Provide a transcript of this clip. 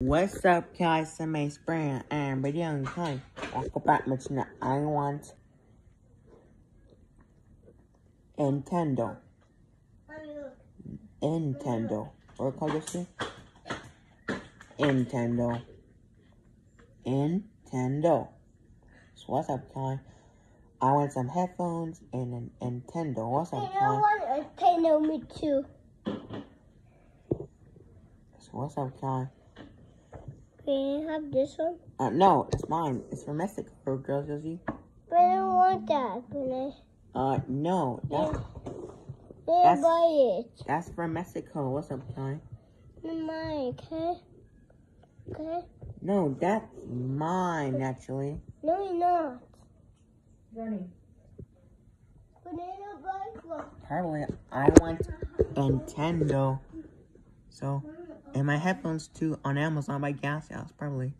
What's up, guys? It's my Spring and video time. Welcome back to I want Nintendo. Nintendo. What call this thing? Nintendo. Nintendo. So what's up, guys? I want some headphones and a Nintendo. What's up, I want a Nintendo me too. So what's up, guys? Can you have this one? Uh, no, it's mine. It's from Mexico, girl, Josie. But I don't want that. Can I? Uh, no, that's Can I That's- buy it? that's from Mexico. What's up, guys? Mine, okay? Okay? No, that's mine, actually. No, you're not. Journey. Banana bike one. Probably, I want Nintendo. So, and my headphones too on Amazon by Gas House, probably.